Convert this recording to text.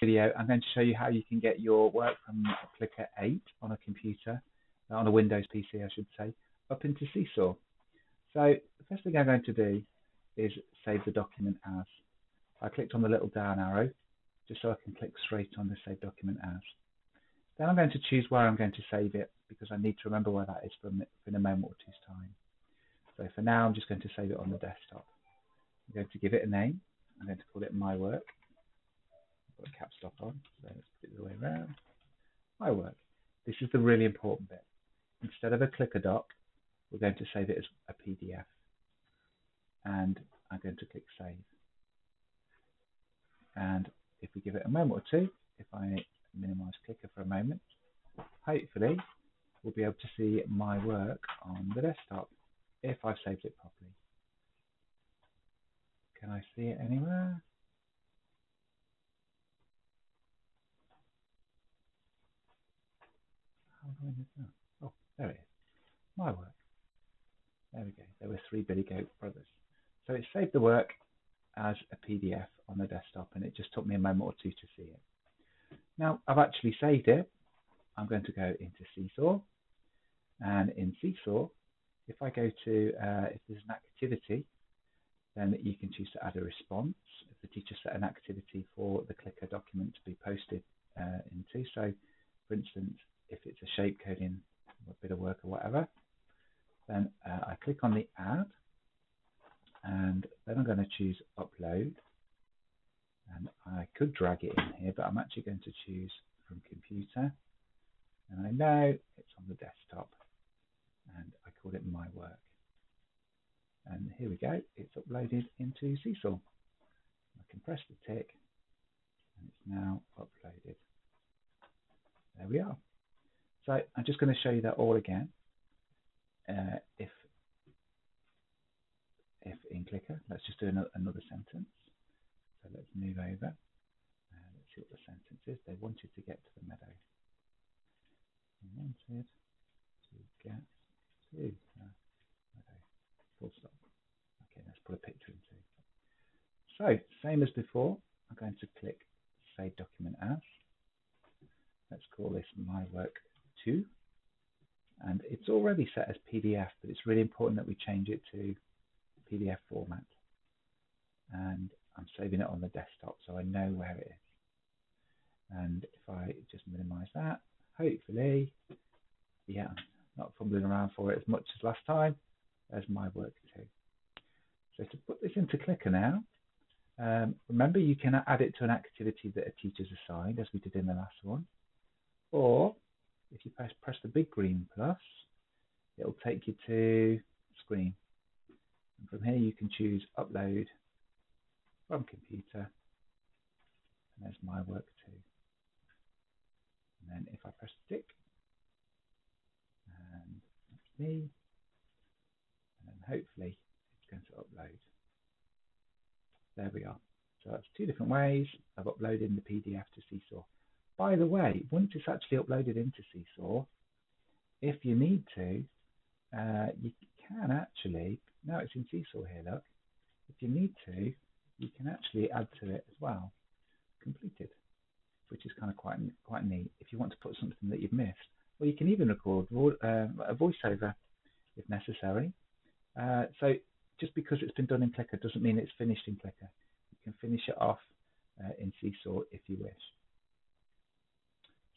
video, I'm going to show you how you can get your work from Clicker 8 on a computer, uh, on a Windows PC, I should say, up into Seesaw. So the first thing I'm going to do is save the document as. I clicked on the little down arrow just so I can click straight on the save document as. Then I'm going to choose where I'm going to save it because I need to remember where that is for, in a moment or two's time. So for now, I'm just going to save it on the desktop. I'm going to give it a name. I'm going to call it My Work put a caps lock on. So let's put it the way around. My work. This is the really important bit. Instead of a clicker doc, we're going to save it as a PDF. And I'm going to click save. And if we give it a moment or two, if I minimize clicker for a moment, hopefully we'll be able to see my work on the desktop if I've saved it properly. Can I see it anywhere? Oh, there it is. My work. There we go. There were three Billy Goat brothers. So it saved the work as a PDF on the desktop and it just took me a moment or two to see it. Now I've actually saved it. I'm going to go into Seesaw and in Seesaw, if I go to, uh, if there's an activity, then you can choose to add a response. If the teacher set an activity for the clicker document to be posted uh, into, so for instance, a shape coding a bit of work or whatever, then uh, I click on the add and then I'm going to choose upload. And I could drag it in here but I'm actually going to choose from computer. And I know it's on the desktop and I call it my work. And here we go it's uploaded into Seesaw I can press the tick and it's now uploaded. There we are so I'm just going to show you that all again. Uh, if if in clicker, let's just do another, another sentence. So let's move over. Uh, let's see what the sentence is. They wanted to get to the meadow. They wanted to get to the meadow. Full stop. Okay, let's put a picture in too. So, same as before, I'm going to click Save Document As. Let's call this My Work 2 and it's already set as PDF but it's really important that we change it to PDF format. And I'm saving it on the desktop so I know where it is. And if I just minimize that hopefully yeah I'm not fumbling around for it as much as last time. There's my work too. So to put this into clicker now um, remember you can add it to an activity that a teacher's assigned as we did in the last one. Or you press, press the big green plus, it'll take you to screen. And from here you can choose upload from computer. And there's my work too. And then if I press tick, and that's me, and then hopefully it's going to upload. There we are. So that's two different ways of uploading the PDF to Seesaw. By the way, once it's actually uploaded into Seesaw, if you need to, uh, you can actually, now it's in Seesaw here, look, if you need to, you can actually add to it as well, completed, which is kind of quite quite neat if you want to put something that you've missed. Or you can even record uh, a voiceover if necessary. Uh, so just because it's been done in Clicker doesn't mean it's finished in Clicker. You can finish it off uh, in Seesaw if you wish.